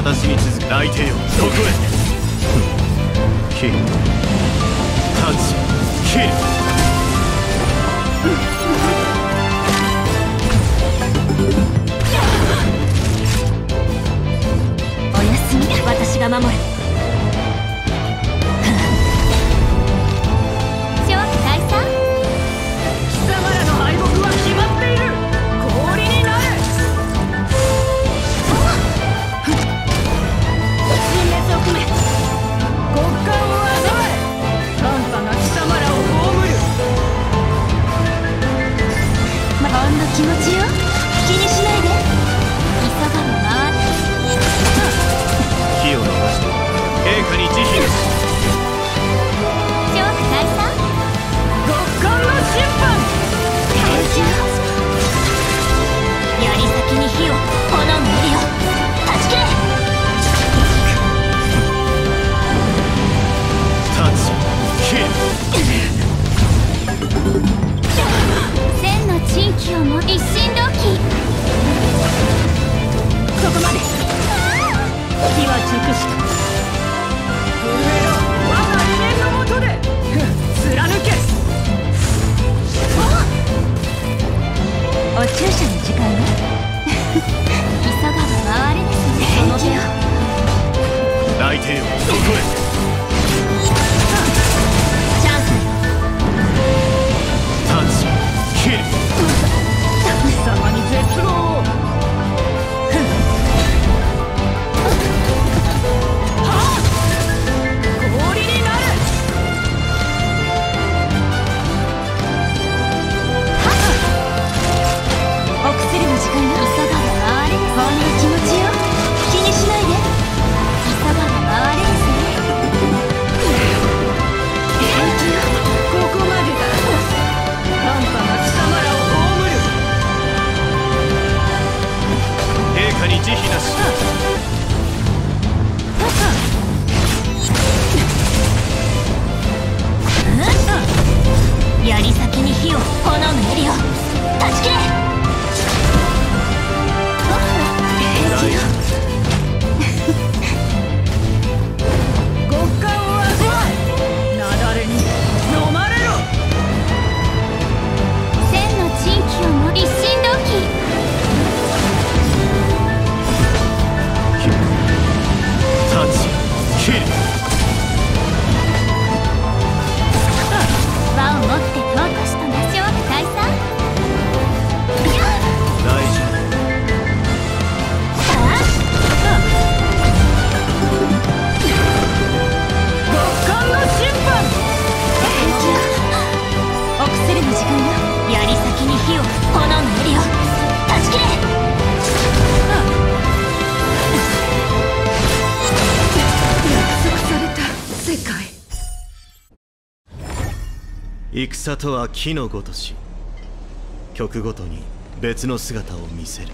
私に続く大帝よどこへ。タッチキ him. Quick! 戦とは木のごとし曲ごとに別の姿を見せる。